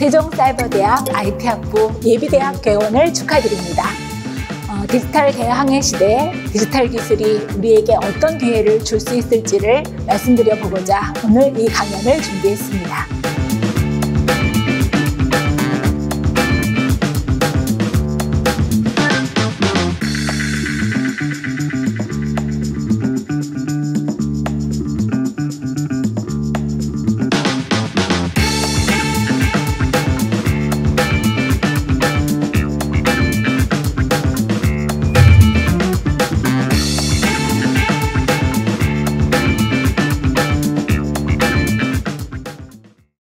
세종사이버대학 IT학부 예비대학 개원을 축하드립니다. 어, 디지털 대항해 시대에 디지털 기술이 우리에게 어떤 기회를 줄 수 있을지를 말씀드려 보고자 오늘 이 강연을 준비했습니다.